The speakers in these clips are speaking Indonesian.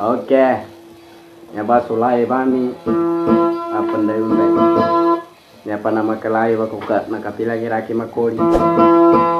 Oke. Nyaba sulai bami. Apa ndai undai. Nyapa nama kelai wakuka nakapila kiraki makoli. Dah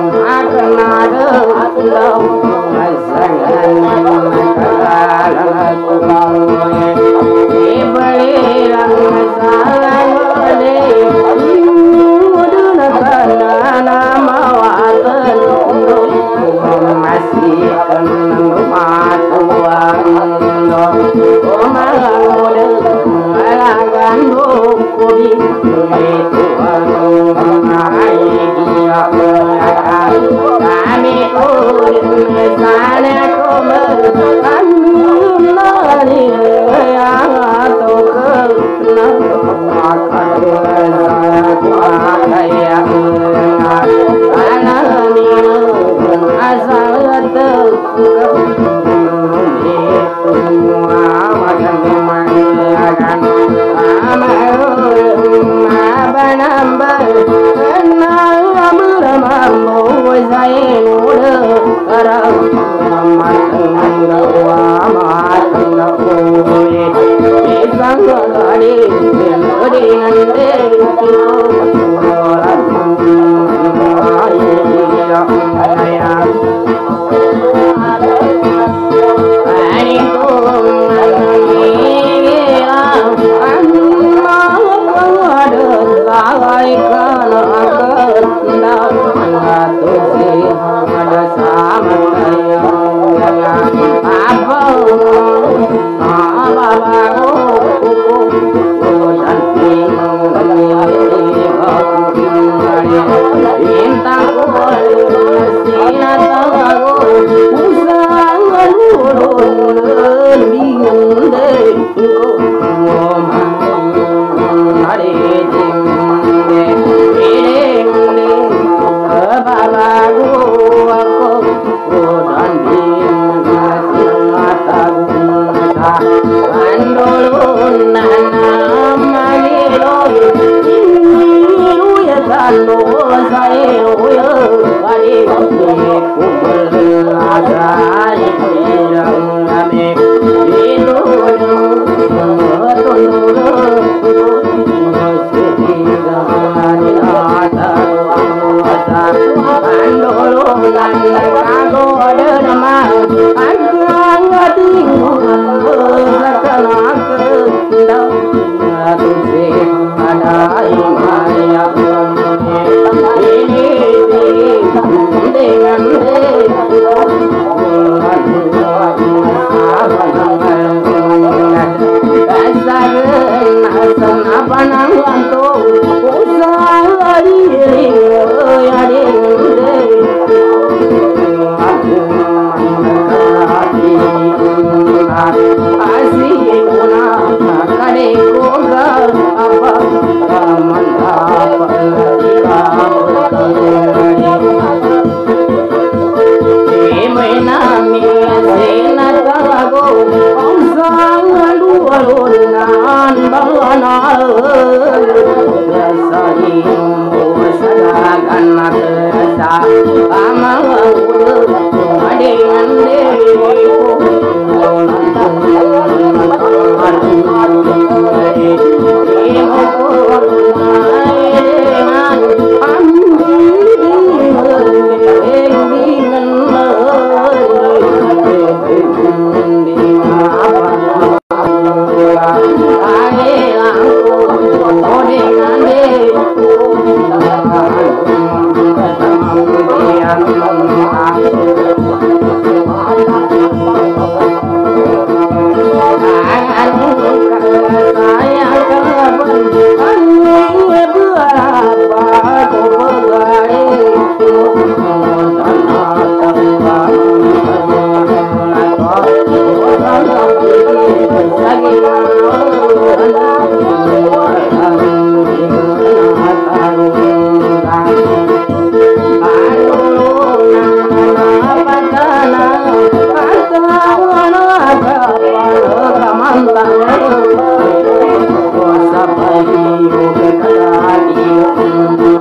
Oh, I know. கண்டேனோ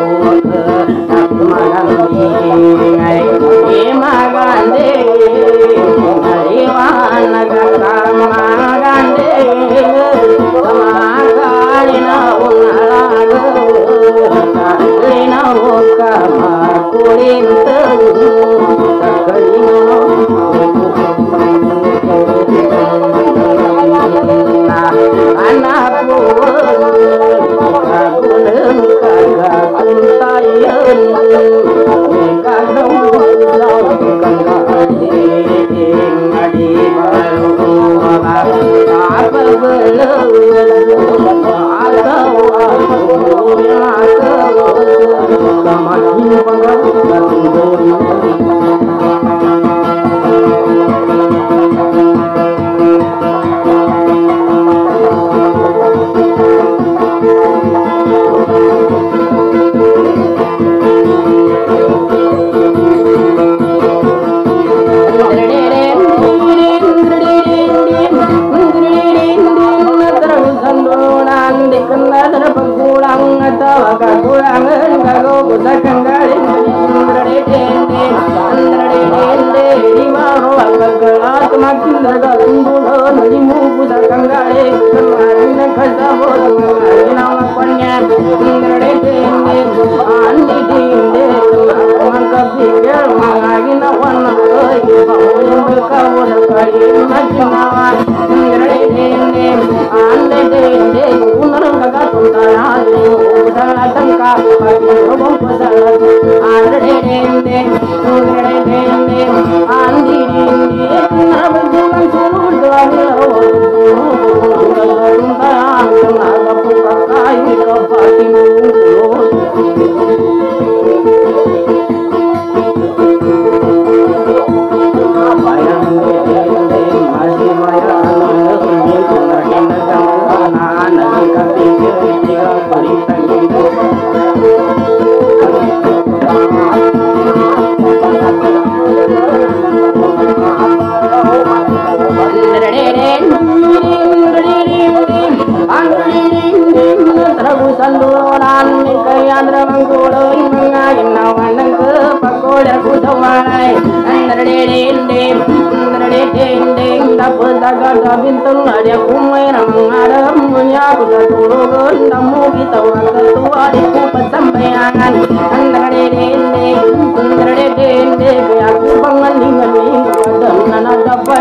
Oh, வேந்தே புகழை வேந்தே ஆந்திரேந்தே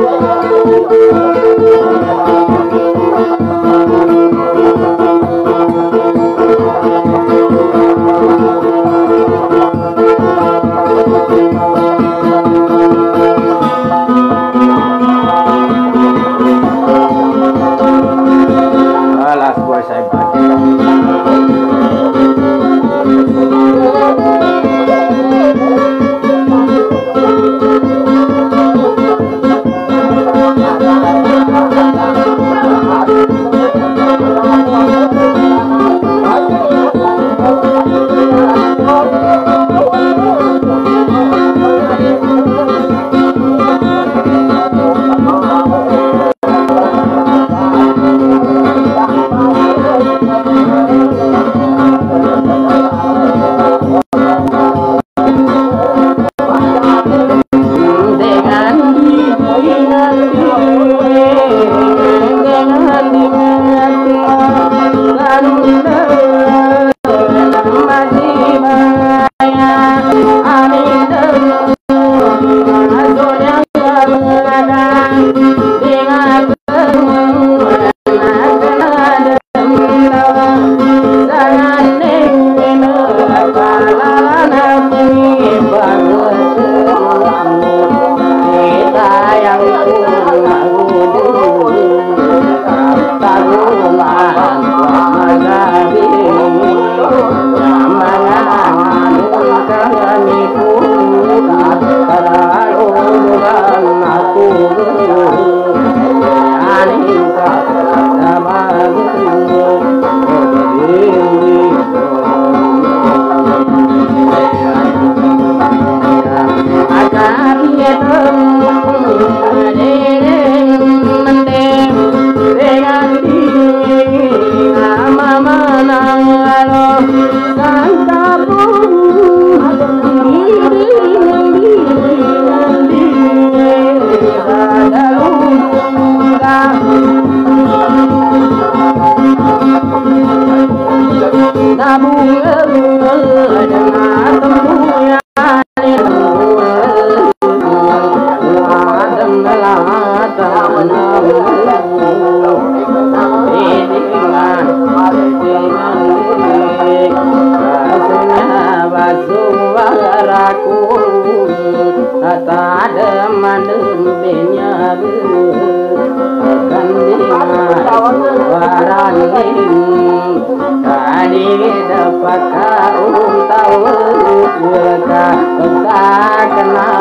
Oh, مو Allah.